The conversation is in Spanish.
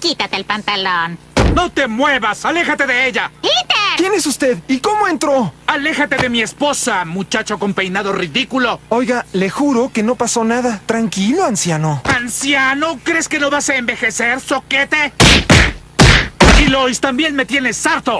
Quítate el pantalón. ¡No te muevas! ¡Aléjate de ella! ¡Peter! ¿Quién es usted? ¿Y cómo entró? ¡Aléjate de mi esposa, muchacho con peinado ridículo! Oiga, le juro que no pasó nada. Tranquilo, anciano. ¡Anciano! ¿Crees que no vas a envejecer, soquete? Y Lois, también me tienes harto.